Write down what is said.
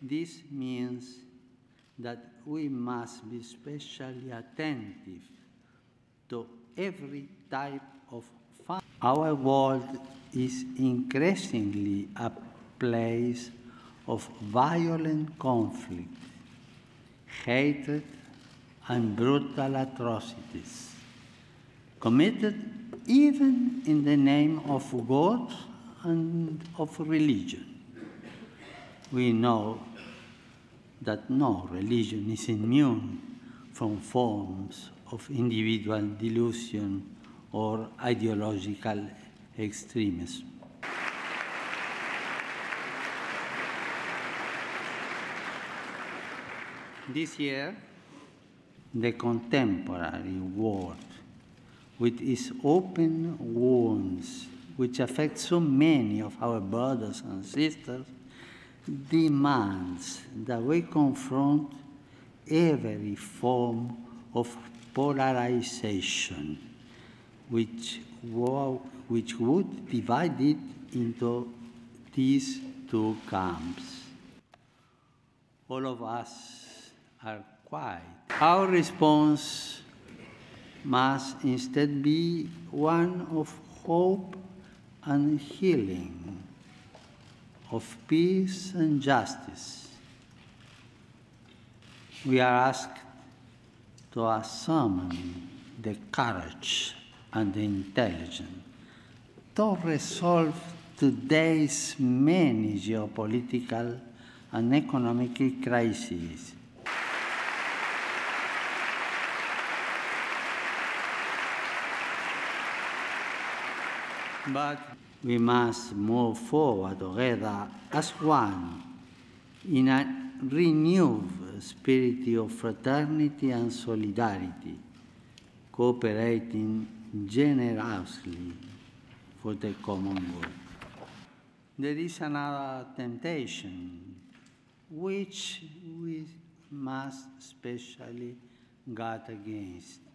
This means that we must be specially attentive to every type of fun. Our world is increasingly a place of violent conflict, hatred, and brutal atrocities, committed even in the name of God and of religion. We know that no religion is immune from forms of individual delusion or ideological extremism. This year, the contemporary world, with its open wounds, which affect so many of our brothers and sisters, demands that we confront every form of polarization, which, which would divide it into these two camps. All of us are quiet. Our response must instead be one of hope and healing, of peace and justice. We are asked to summon the courage and the intelligence to resolve today's many geopolitical and economic crises. But we must move forward together as one in a renewed spirit of fraternity and solidarity, cooperating generously for the common good. There is another temptation which we must especially guard against.